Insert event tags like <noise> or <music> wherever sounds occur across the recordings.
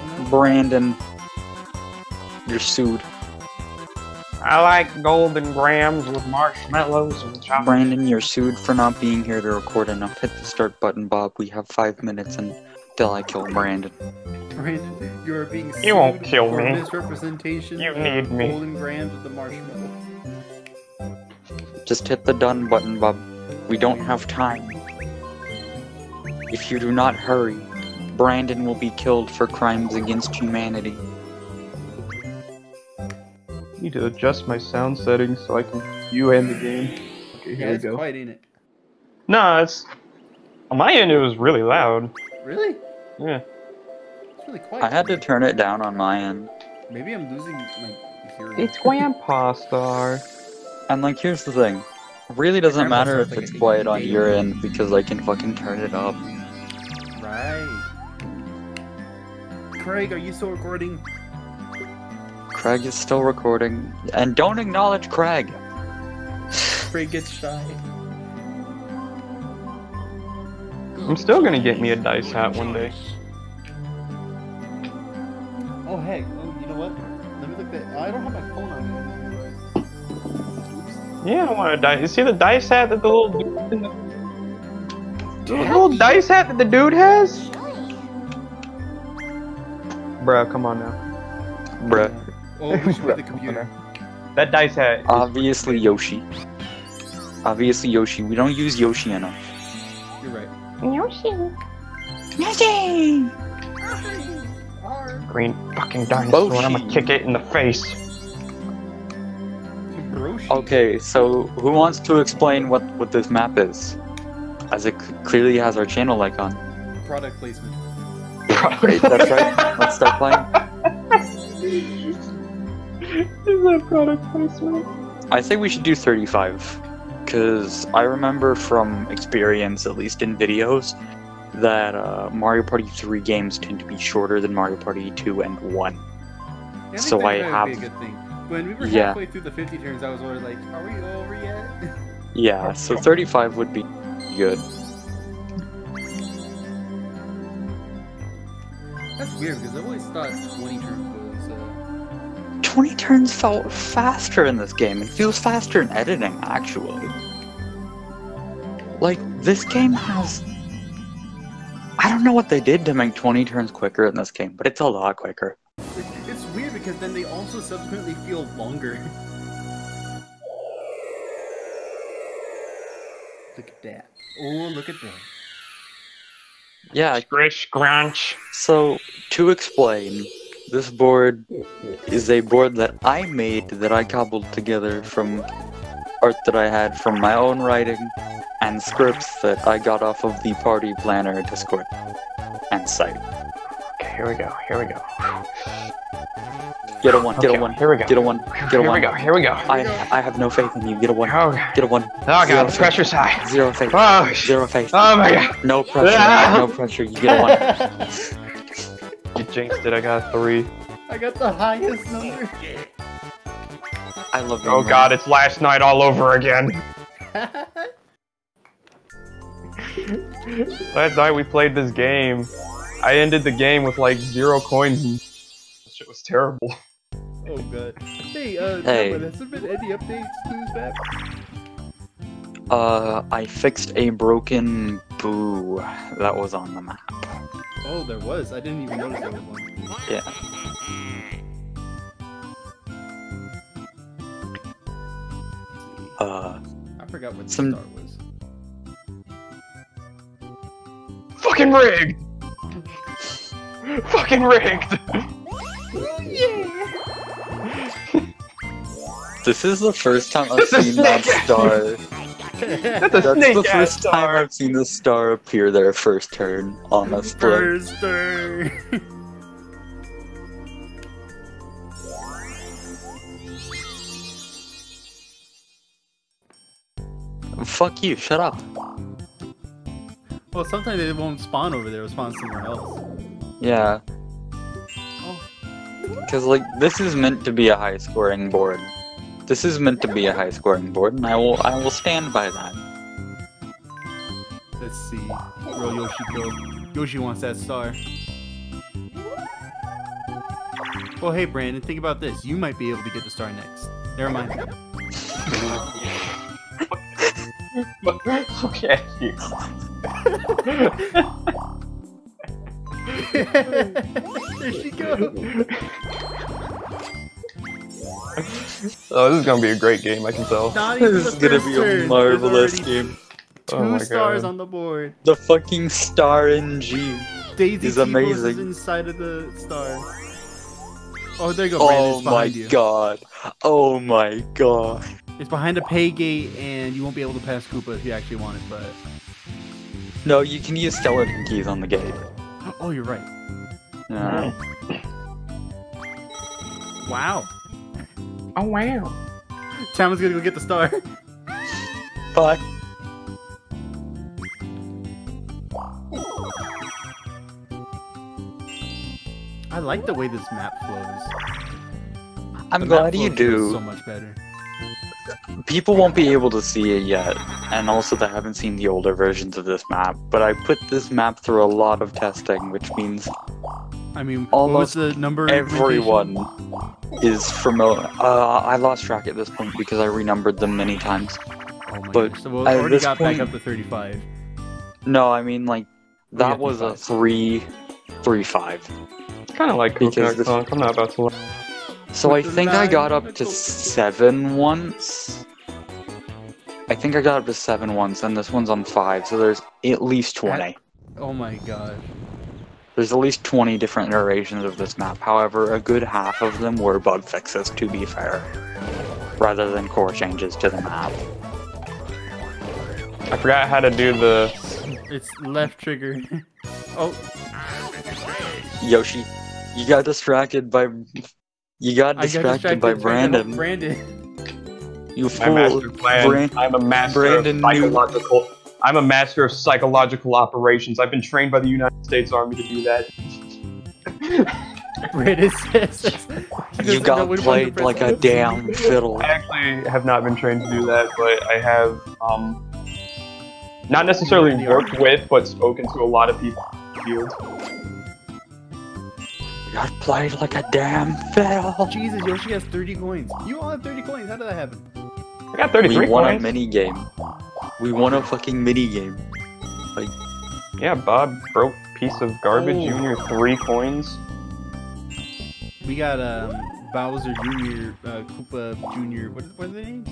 Bob now? Branden, you're sued. I like golden grams with marshmallows and chocolate. Branden, you're sued for not being here to record enough. Hit the start button, Bob. We have five minutes until I kill Branden. Branden, you are being You won't sued kill for me. misrepresentation. You of need me. Golden grams with the marshmallow. Just hit the done button, Bob. We don't have time. If you do not hurry, Branden will be killed for crimes against humanity. need to adjust my sound settings so I can you end the game. Okay, here Yeah, we go. quiet, ain't it? No, it's on my end. It was really loud. Really? Yeah. It's really quiet. I had to turn it down on my end. Maybe I'm losing my hearing. It's Grandpa Star. And like, here's the thing. It really doesn't matter if like it's quiet on your end because I can fucking turn it up. Right. Craig, are you still recording? Craig is still recording. And don't acknowledge Craig. Craig gets shy. I'm still gonna get me a dice hat one day. Oh heck, oh you know what? Let me look that. I don't have my phone on me. Oops. Yeah, I want a dice. You see the dice hat that the little dude in the, the little dice hat that the dude has? Bruh, come on now. Bruh. Oh, we should Bruh, the computer. That dice hat. Obviously Yoshi. Obviously Yoshi. We don't use Yoshi enough. You're right. Yoshi! Yoshi! green fucking dinosaur. I'm gonna kick it in the face. Broshi. Okay, so who wants to explain what, what this map is? As it clearly has our channel icon. Product placement. Great, <laughs> that's right. Let's start playing. Is that product placement? I think we should do 35. Because I remember from experience, at least in videos, that uh, Mario Party 3 games tend to be shorter than Mario Party 2 and 1. Yeah, I think So I 35 have- be a good thing. When we were Yeah. halfway through the 50 turns, I was already like, are we over yet? Yeah, so 35 would be good. Weird because I always thought 20 turns was. Uh... 20 turns felt faster in this game. It feels faster in editing, actually. Like, this game has. I don't know what they did to make 20 turns quicker in this game, but it's a lot quicker. It's weird because then they also subsequently feel longer. <laughs> look at that. Oh, look at that. Yeah, Squish, scrunch. so to explain, this board is a board that I made that I cobbled together from art that I had from my own writing and scripts that I got off of the party planner Discord and site. Okay, here we go. Here we go. Get a one, get Okay, a one, Here we go. get a one, get a Here we one. go. Here we go. I I have no faith in you. Get a one, Oh, get a one. oh god, Zero the pressure's high. Zero faith. Oh, Zero faith. oh my god. No pressure. Ah. No pressure. You get a one. <laughs> You jinxed it. I got a three. I got the highest number. I love you. Oh god, it's last night all over again. <laughs> Last night we played this game. I ended the game with like zero coins and shit was terrible. <laughs> oh god. Hey, uh, Hey. Nolan, has there been any updates to this map? Uh, I fixed a broken boo that was on the map. Oh, there was. I didn't even notice there was one. Yeah. Uh, I forgot what the Some- star was. Fucking rigged! Fucking rigged! This is the first time I've seen that star. <laughs> That's That's the first time. I've seen the star appear there first turn on a split. First turn. Fuck you, shut up. well, sometimes they won't spawn over there. It'll spawn somewhere else. Yeah. Oh. Because, like, this is meant to be a high scoring board. This is meant to be a high scoring board, and I will I will stand by that. Let's see. Real Yoshi kill. Yoshi wants that star. Well, hey, Branden, think about this. You might be able to get the star next. Never mind. Look at you. there she goes. Oh, this is gonna be a great game. I can tell. Not This is gonna be a marvelous game. Two Oh my stars God. on the board. The fucking star NG. Daisy Is amazing. is inside of the star. Oh, there you go, Oh Branden. My you. god. Oh my god. It's behind a pay gate, and you won't be able to pass Koopa if you actually want it. But No, you can use skeleton keys on the gate. oh, you're right. Yeah. Wow. Oh wow. Tama's gonna go get the star. <laughs> Bye. I like the way this map flows. I'm The glad you do. So much better. People won't be able to see it yet, and also they haven't seen the older versions of this map. But I put this map through a lot of testing, which means I mean, Almost what was the number? everyone is familiar. Uh, I lost track at this point because I renumbered them many times. Oh my but gosh. So we at already this got back point- up to 35. No, I mean like that got was a 35. three, three five. Kind of like Because this- Punk. I'm not about to. So I think I got up to seven once. I think I got up to seven once, and this one's on five, so there's at least 20. Oh my gosh. There's at least 20 different iterations of this map. However, a good half of them were bug fixes, to be fair, rather than core changes to the map. I forgot how to do the. It's left trigger. <laughs> oh, Yoshi, you got distracted by. You got I got distracted, distracted by trying to help Branden. Branden. You My fool. master plan. Bran- I'm a master Branden of knew- psychological. I'm a master of psychological operations. I've been trained by the United States Army to do that. Branden <laughs> You got which one to played like a damn fiddle. I actually have not been trained to do that, but I have um, not necessarily In worked with, but spoken to a lot of people in field. You got played like a damn fiddle. Jesus, Yoshi has 30 coins. You all have 30 coins. How did that happen? I got 33 We won coins. a mini game. We won a fucking mini game. Like, yeah, Bob broke piece of garbage. Oh. Junior three coins. We got um, Bowser Jr., uh, Koopa Jr., what, what are their names?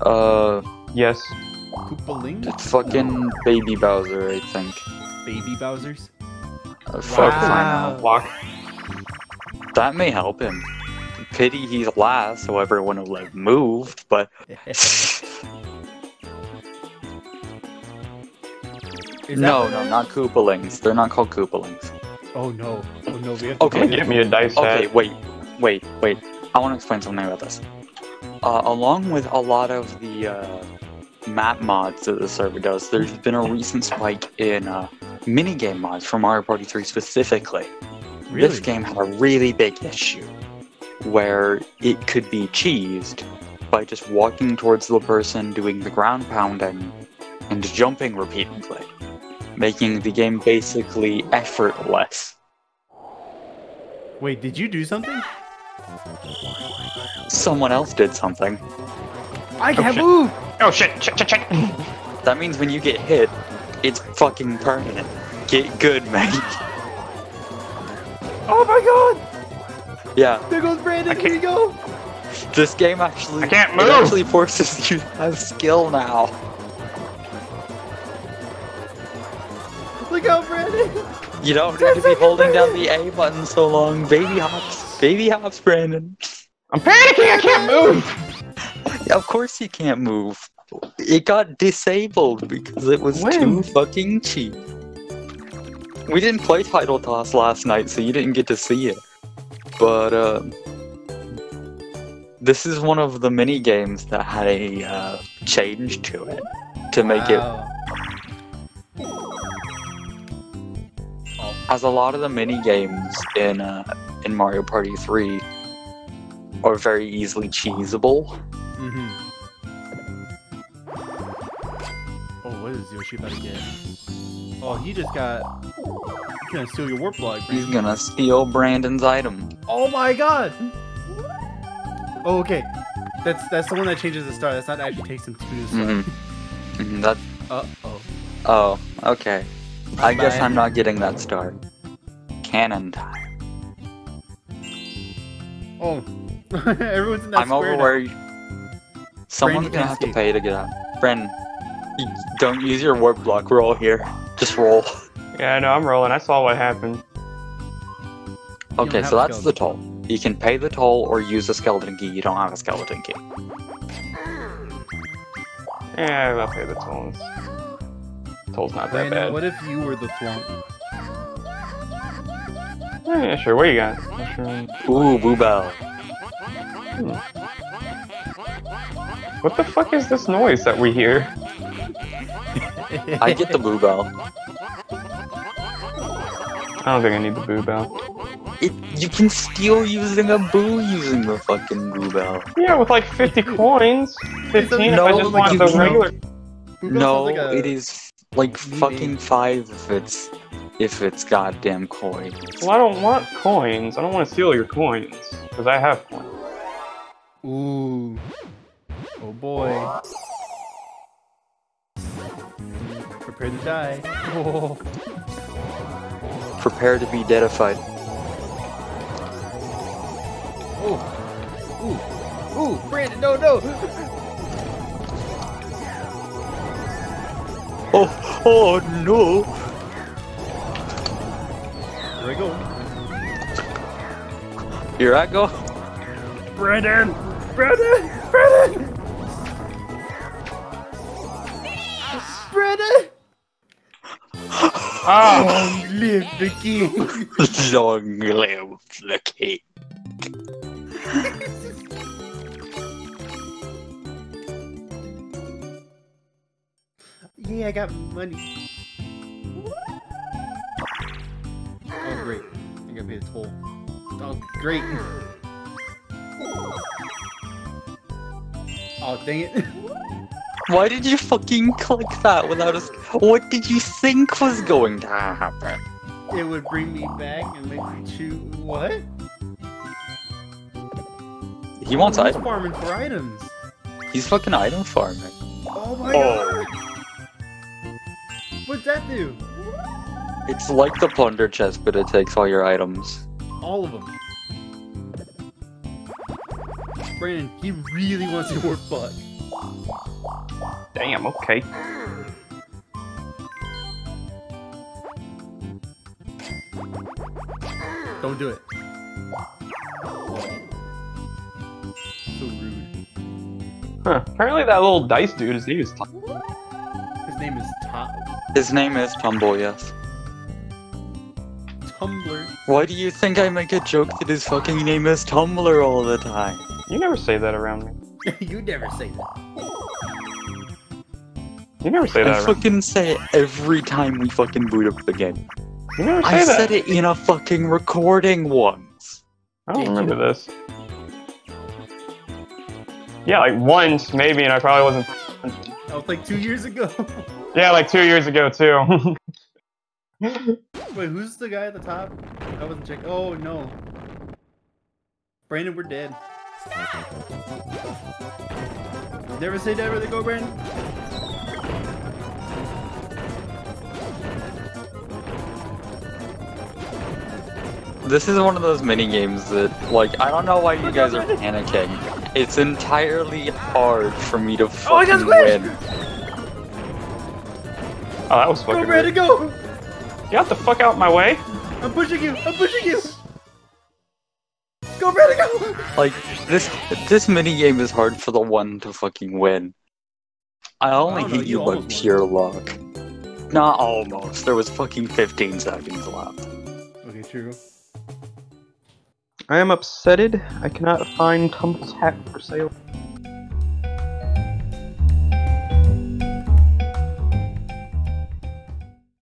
Uh, Yes. Koopaling? it's fucking Baby Bowser, I think. Baby Bowsers? Uh, fuck, Wow. Block. That may help him. Pity he's last, so everyone will have moved, but <laughs> Is that no, no, not is? Koopalings. They're not called Koopalings. Oh no. Oh no, we have to Okay. do Get me a dice Okay, hat. wait, wait, wait. I want to explain something about this. Uh, along with a lot of the uh, map mods that the server does, there's been a recent spike in uh, minigame mods for Mario Party 3 specifically. Really? This game had a really big issue where it could be cheesed by just walking towards the person doing the ground pounding and jumping repeatedly, making the game basically effortless. Wait, did you do something? Someone else did something. I oh, can't shit. move! Oh shit! Shit! Shit! shit. That means when you get hit, it's fucking permanent. Get good, mate. Oh my god! Yeah, There goes Branden, here you go! this game actually I can't it actually forces you to have skill now. Look out, Branden! You don't need to be holding down the A button so long. Baby hops. Baby hops, Branden. I'm panicking. I can't move. Yeah, of course you can't move. It got disabled because it was When? too fucking cheap. We didn't play Tidal Toss last night, so you didn't get to see it. But, uh, this is one of the mini games that had a uh, change to it to make it as a lot of the mini games in uh, in Mario Party 3 are very easily cheesable. Mm-hmm. Oh, what is Yoshi about to get? Oh, he just got. He's gonna steal your warp block. He's gonna steal Branden's item. Oh my god! Oh, okay. That's that's the one that changes the star. That's not actually takes him to the star. Mhm. Mhm, That. Uh oh. Oh, okay. I guess. I'm not getting that star. Cannon time. Oh. <laughs> Everyone's in that I'm square over now. where. Someone's Branden gonna can't have to pay to get out. Bren, don't use your warp block. We're all here. Just roll. Yeah, no, I'm rolling. I saw what happened. Okay, so a that's the toll. You can pay the toll or use a skeleton key. You don't have a skeleton key. Yeah, I'll pay the tolls. Toll's not that Branden, bad. what if you were the flump? Yeah, sure. What you got? Mushroom. Ooh, Boo Bell. Hmm. What the fuck is this noise that we hear? I get the Boo Bell. I don't think I need the boo bell. It, you can steal using a boo using the fucking Boo Bell. Yeah, with like 50 coins. 15 if I just but want the regular. Boo No, like a- it is like new fucking five if it's if it's goddamn coins. Well, I don't want coins. I don't want to steal your coins. Because I have coins. Ooh. Oh boy. Prepare to die. Oh. <laughs> Prepare to be deadified. Ooh. Ooh. Ooh. Branden, no, no. Oh, oh no! Here I go. Here I go. Branden. Branden. Branden. Branden. Long live the king. Long live the king. Yeah, I got money. Oh, great. I gotta pay the toll. Oh, great. Oh, dang it. Why did you fucking click that without us? What did you think was going to happen? It would bring me back and make me choose. What? He wants Who's item. farming for items. He's fucking item farming. Oh my Oh. god. What's that do? It's like the plunder chest, but it takes all your items. All of them. Branden, he really wants your warp bug. Damn, okay. Don't do it. So rude. Huh. Apparently that little dice dude, his name is Tom. His name is Top His name is Tumble, yes. Tumblr. Why do you think I make a joke that his fucking name is Tumblr all the time? You never say that around me. <laughs> you never say that. You never say I that around fucking say it every time we fucking boot up the game. You never say I that. said it in a fucking recording once. I don't Did remember you? this. Yeah, like once, maybe, and I probably wasn't. That was like two years ago. <laughs> Yeah, like two years ago, too. <laughs> Wait, who's the guy at the top? I wasn't checking. Oh no. Branden, we're dead. Never say never. They go, Branden. This is one of those mini games that, like, I don't know why you guys are <laughs> panicking. It's entirely hard for me to Oh, I got fucking squished! win. Oh, that was Go, fucking. Branden, Weird. go! Get the fuck out my way! I'm pushing you. I'm pushing you. Go, Branden, go! Like, this this mini game is hard for the one to fucking win. I only don't know, hit you you by almost won. pure luck. Not almost. There was fucking 15 seconds left. Okay, true. I am upsetted. I cannot find Tumble's hat for sale.